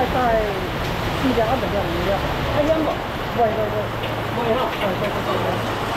外带四两啊，两两两，开烟不？喂喂喂，喂哈，喂喂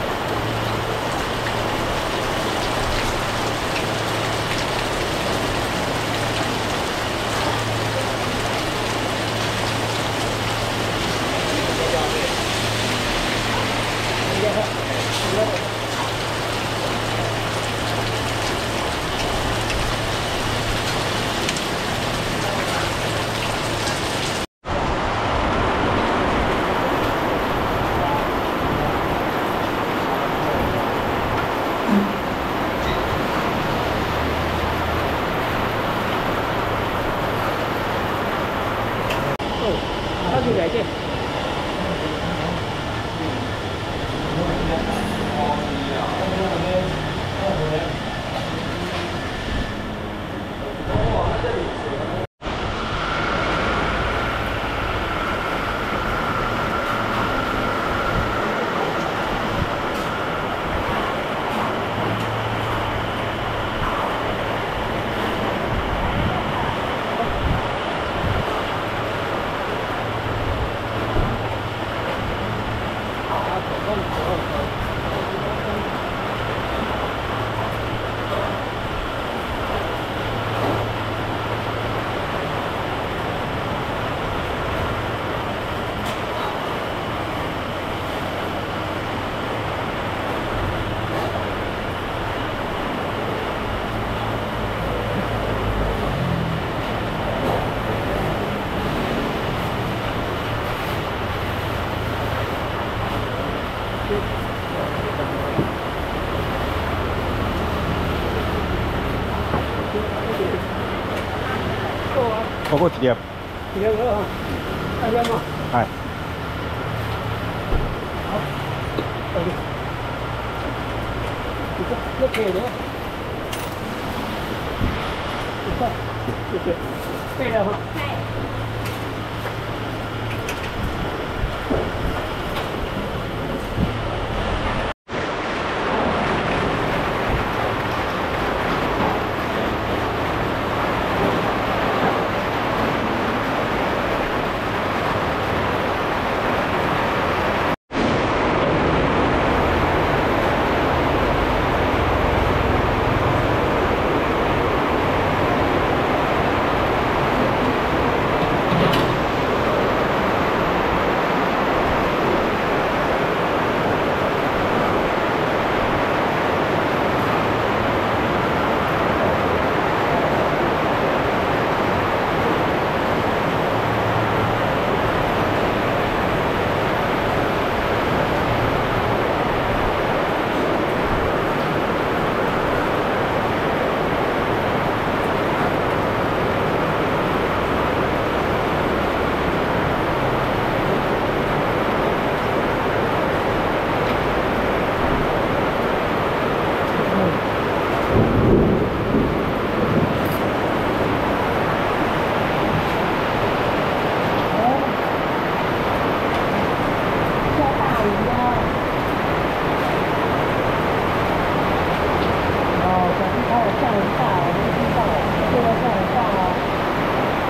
包括几点，几个啊？大家嘛，哎，这里，这个这可以的。不错，谢谢。对了哈。对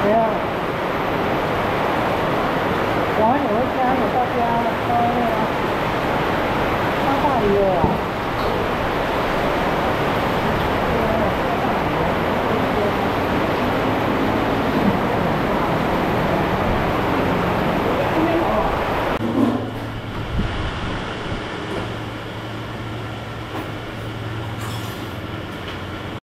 没有我们有一天我到家了到那个到大理了。